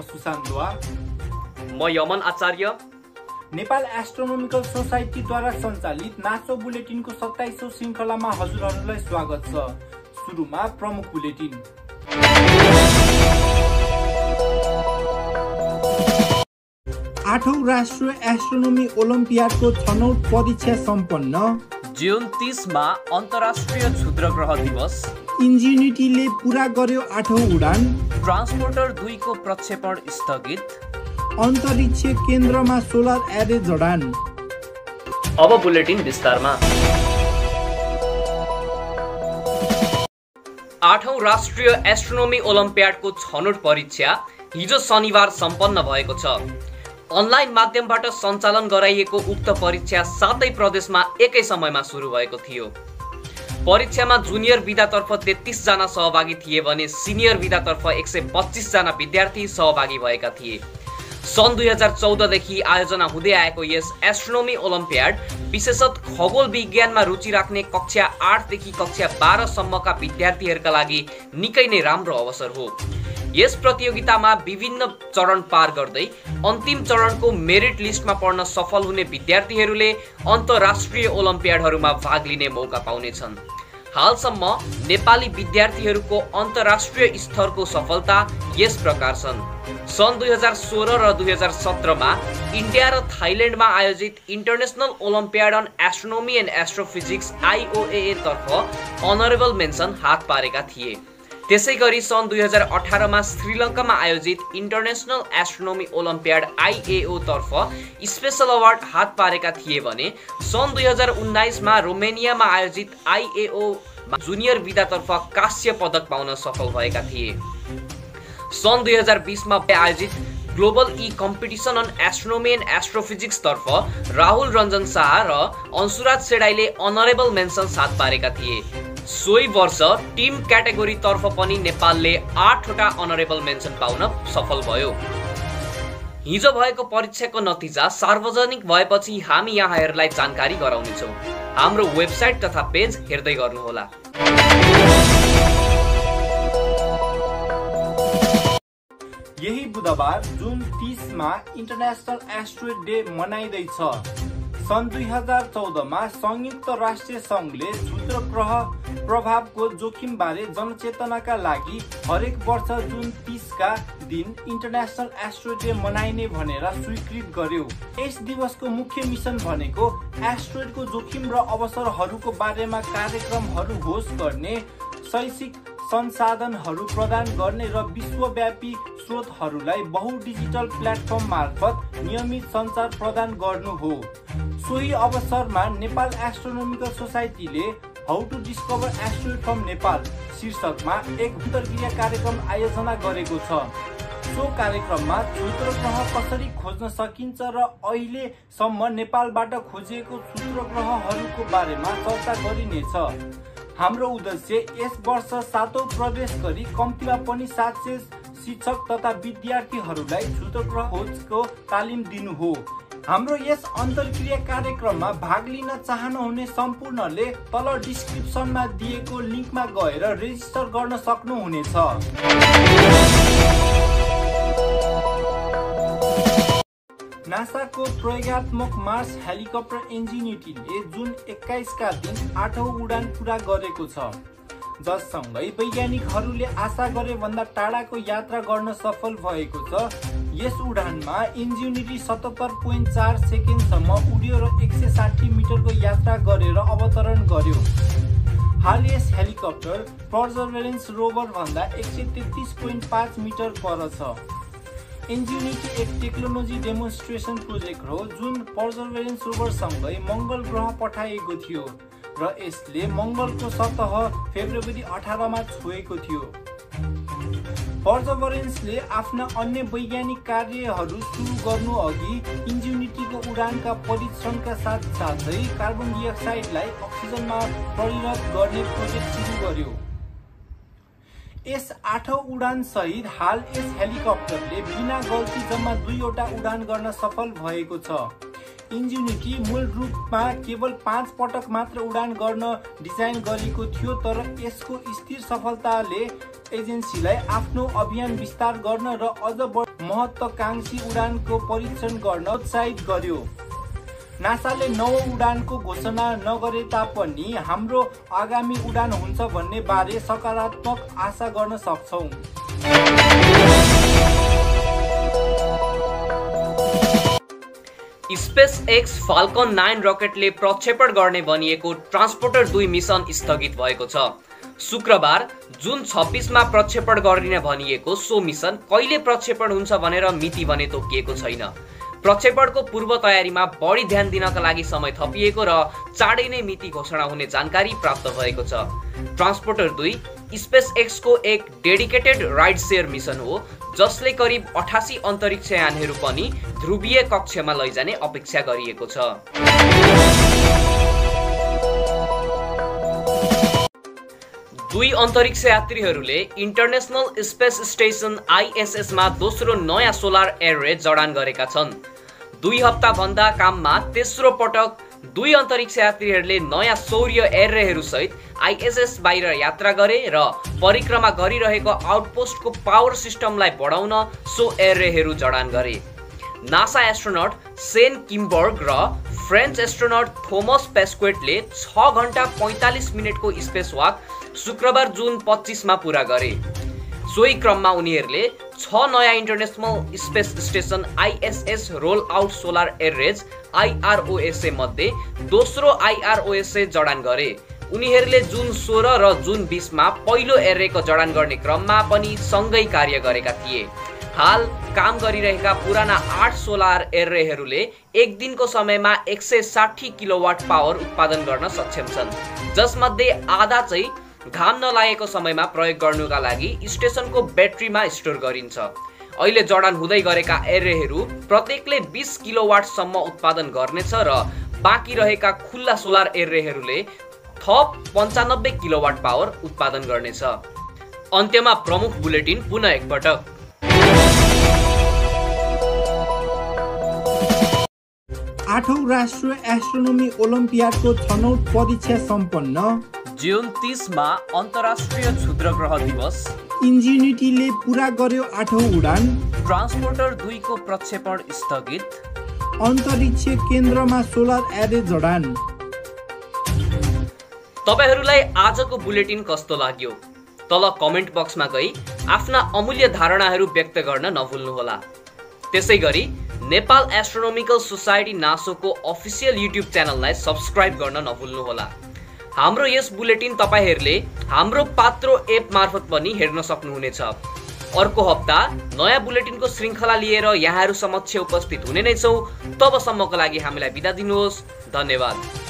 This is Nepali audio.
म सुशान्त दुवा म यमन आचार्य। नेपाल एस्ट्रोनोमिकल सोसाइटीद्वारा सञ्चालित नाचो बुलेटिनको सत्ताइसौँ श्रृङ्खलामा हजुरहरूलाई स्वागत छ। सुरुमा प्रमुख बुलेटिन। आठौँ राष्ट्रिय एस्ट्रोनोमी ओलम्पियाडको छनौट परीक्षा सम्पन्न। जुन तिसमा अन्तर्राष्ट्रिय क्षुद्र ग्रह दिवस। इन्जिनिटीले पुरा गर्यो आठौँ उडान। ट्रान्सपोर्टर दुईको प्रक्षेपण स्थगित। अन्तरिक्ष केन्द्रमा सोलर एरे जडान। अब बुलेटिन विस्तारमा। आठौँ राष्ट्रिय एस्ट्रोनोमी ओलम्पियाडको छनौट परीक्षा हिजो शनिबार सम्पन्न भएको छ। अनलाइन माध्यमबाट सञ्चालन गराइएको उक्त परीक्षा सातै प्रदेशमा एकै समयमा सुरु भएको थियो। परीक्षामा जुनियर विधातर्फ तेत्तिसजना सहभागी थिए भने सिनियर विधातर्फ एक सय पच्चिसजना विद्यार्थी सहभागी भएका थिए। सन् दुई हजार चौधदेखि आयोजना हुँदै आएको यस एस्ट्रोनोमी ओलम्पियाड विशेषत खगोल विज्ञानमा रुचि राख्ने कक्षा आठदेखि कक्षा बाह्रसम्मका विद्यार्थीहरूका लागि निकै नै राम्रो अवसर हो। यस प्रतियोगितामा विभिन्न चरण पार गर्दै अन्तिम चरणको मेरिट लिस्टमा पढ्न सफल हुने विद्यार्थीहरूले अन्तर्राष्ट्रिय ओलम्पियाडहरूमा भाग लिने मौका पाउनेछन्। हालसम्म नेपाली विद्यार्थीहरूको अन्तर्राष्ट्रिय स्तरको सफलता यस प्रकार छन्। सन् दुई हजार सोह्र र दुई हजार सत्रमा इन्डिया र थाइल्यान्डमा आयोजित international Olympiad on astronomy and astrophysics IOA तर्फ अनरेबल मेन्सन हात पारेका थिए। त्यसै गरी सन् दुई हजार अठारमा श्रीलङ्कामा आयोजित इन्टरनेसनल एस्ट्रोनोमी ओलम्पियाड आइएओ तर्फ स्पेसल अवार्ड हात पारेका थिए भने सन् दुई हजार उन्नाइसमा रोमेनियामा आयोजित आइएओ जुनियर विधातर्फ कास्य पदक पाउन सफल भएका थिए। सन् दुई हजार बिसमा आयोजित global e competition on astronomy and astrophysics तर्फ राहुल रञ्जन शाह र अंशुराज सेडाईले अनरेबल मेन्सन साथ पारेका थिए। सोही वर्ष टिम क्याटेगोरी तर्फ पनि नेपालले आठवटा अनरेबल मेन्सन पाउन सफल भयो। हिजो भएको परीक्षाको नतिजा सार्वजनिक भएपछि हामी यहाँहरूलाई जानकारी गराउनेछौँ। हाम्रो वेबसाइट तथा पेज हेर्दै गर्नुहोला। यही बुधबार जुन तिसमा इन्टरनेसनल एस्ट्रोइड डे मनाइँदैछ। सन् दुई हजार चौधमा संयुक्त राष्ट्रिय सङ्घले क्षुद्र ग्रह प्रभावको जोखिमबारे जनचेतनाका लागि हरेक वर्ष जुन तिसका दिन इन्टरनेसनल एस्ट्रो डे मनाइने भनेर स्वीकृत गर्यो। यस दिवसको मुख्य मिसन भनेको एस्ट्रोइडको जोखिम र अवसरहरूको बारेमा कार्यक्रमहरू होस्ट गर्ने शैक्षिक संसाधनहरू प्रदान गर्ने र विश्वव्यापी स्रोतहरूलाई बहु डिजिटल प्लेटफर्म मार्फत नियमित सञ्चार प्रदान गर्नु हो। सोही अवसरमा Nepal astronomical सोसाइटीले how to discover asteroid from Nepal शीर्षकमा एक अन्तर्क्रिया कार्यक्रम आयोजना गरेको छ। सो कार्यक्रममा क्षुद्र ग्रह कसरी खोज्न सकिन्छ र अहिलेसम्म नेपालबाट खोजिएको क्षुद्र ग्रहहरूको बारेमा चर्चा गरिनेछ। हाम्रो उद्देश्य यस वर्ष सातौँ प्रवेश गरी कम्तीमा पनि सात सय शिक्षक तथा विद्यार्थीहरूलाई क्षुद्र ग्रह खोजको तालिम दिनु हो। हाम्रो यस अन्तर्क्रिया कार्यक्रममा भाग लिन चाहनुहुने सम्पूर्णले तल डिस्क्रिप्सनमा दिएको लिङ्कमा गएर रेजिस्टर गर्न सक्नुहुनेछ। नासाको प्रयोगत्मक मार्स हेलिकप्टर इन्जिनिटीले जुन एक्काइसका दिन आठौँ उडान पुरा गरेको छ जससँगै वैज्ञानिकहरूले आशा गरे भन्दा टाढाको यात्रा गर्न सफल भएको छ यस उडानमा इन्जिनिटी सतहत्तर पोइन्ट चार सेकेन्डसम्म उड्यो र एक सय साठी मिटरको यात्रा गरेर अवतरण गर्यो। हाल यस हेलिकप्टर पर्जर्भेरेन्स रोभर भन्दा एक सय तेत्तिस पोइन्ट पाँच मिटर पर छ। इन्जिनिटी एक टेक्नोलोजी डेमोन्स्ट्रेसन प्रोजेक्ट हो जुन पर्जर्भेरेन्स रोभरसँगै मङ्गल ग्रह पठाइएको थियो र यसले मङ्गलको सतह फेब्रुअरी अठारमा छोएको थियो। पर्जर्भरेन्सले आफ्ना अन्य वैज्ञानिक कार्यहरू सुरु गर्नु अघि इन्जिनिटीको उडानका परीक्षणका साथसाथै कार्बन डाइअक्साइडलाई अक्सिजनमा परिणत गर्ने प्रोजेक्ट सुरु गर्यो। यस आठौँ उडान सहित हाल यस हेलिकप्टरले बिना गल्ती जम्मा दुईवटा उडान गर्न सफल भएको छ। इन्जिनिटी मूल रूपमा केवल पाँच पटक मात्र उडान गर्न डिजाइन गरिएको थियो तर यसको स्थिर सफलताले एजेन्सीलाई आफ्नो अभियान विस्तार गर्न र अझ महत्वाकांक्षी उडानको परीक्षण गर्न उत्साहित गर्यो। नासाले नौ उडानको घोषणा नगरे तापनि हाम्रो आगामी उडान हुन्छ भन्ने बारे सकारात्मक आशा गर्न सक्छौँ। स्पेस एक्स फाल्कन नाइन रकेटले प्रक्षेपण गर्ने भनिएको ट्रान्सपोर्टर दुई मिसन स्थगित भएको छ। शुक्रबार जुन छब्बिसमा प्रक्षेपण गरिने भनिएको सो मिसन कहिले प्रक्षेपण हुन्छ भनेर मिति भने तोकिएको छैन। प्रक्षेपणको पूर्व तयारीमा बढी ध्यान दिनका लागि समय थपिएको र चाँडै नै मिति घोषणा हुने जानकारी प्राप्त भएको छ। ट्रान्सपोर्टर दुई स्पेस एक्सको एक डेडिकेटेड राइड सेयर मिसन हो जसले करिब अठासी अन्तरिक्ष यानहरू पनि ध्रुवीय कक्षमा लैजाने अपेक्षा गरिएको छ। दुई अन्तरिक्ष यात्रीहरूले इन्टरनेसनल स्पेस स्टेसन आइएसएसमा दोस्रो नयाँ सोलर एयरवे जडान गरेका छन्। दुई हप्ताभन्दा काममा तेस्रो पटक दुई अन्तरिक्ष यात्रीहरूले नयाँ सौर्य एयररेहरू सहित आइएसएस बाहिर यात्रा गरे र परिक्रमा गरिरहेको आउटपोस्टको पावर सिस्टमलाई बढाउन सो एयररेहरू जडान गरे। नासा एस्ट्रोनट सेन किम्बर्ग र फ्रेन्च एस्ट्रोनट थोमस पेस्क्वेटले छ घन्टा पैँतालिस मिनटको स्पेस वाक शुक्रबार जुन पच्चिसमा पुरा गरे। सोही क्रममा उनीहरूले छ नयाँ international space station ISS roll out solar arrays IROSA मध्ये दोस्रो आइआरओएसए जडान गरे। उनीहरूले जुन सोह्र र जुन बिसमा पहिलो एर्रेको जडान गर्ने क्रममा पनि सँगै कार्य गरेका थिए। हाल काम गरिरहेका पुराना आठ सोलर एर्रेहरूले एक दिनको समयमा एक सय साठी किलोवाट पावर उत्पादन गर्न सक्षम छन्। जसमध्ये आधा चाहिँ घाम नलागेको समयमा प्रयोग गर्नुका लागि स्टेसनको ब्याट्रीमा स्टोर गरिन्छ। अहिले जडान हुँदै गरेका एरेहरू प्रत्येकले बिस किलोवाटसम्म उत्पादन गर्नेछ र बाँकी रहेका खुल्ला सोलर एरेहरूले थप पन्चानब्बे किलोवाट पावर उत्पादन गर्नेछ। अन्त्यमा प्रमुख बुलेटिन पुनः एकपटक। आठौँ राष्ट्रिय एस्ट्रोनोमी ओलम्पियाडको छनौट परीक्षा सम्पन्न। जुन तिसमा अन्तर्राष्ट्रिय क्षुद्रग्रह दिवस। इन्जिनिटीले पुरा गर्यो आठौँ उडान। ट्रान्सपोर्टर दुईको प्रक्षेपण स्थगित। अन्तरिक्ष केन्द्रमा सोलर एरे जडान। तपाईँहरूलाई आजको बुलेटिन कस्तो लाग्यो? तल कमेन्ट बक्समा गई आफ्ना अमूल्य धारणाहरू व्यक्त गर्न नभुल्नुहोला। त्यसै गरी नेपाल एस्ट्रोनोमिकल सोसाइटी नासोको अफिसियल युट्युब च्यानललाई सब्सक्राइब गर्न नभुल्नुहोला। हाम्रो यस बुलेटिन तपाईँहरूले हाम्रो पात्रो एप मार्फत पनि हेर्न सक्नुहुनेछ। अर्को हप्ता नयाँ बुलेटिनको श्रृङ्खला लिएर यहाँहरू समक्ष उपस्थित हुने नै छौँ। तबसम्मको लागि हामीलाई बिदा दिनुहोस्। धन्यवाद।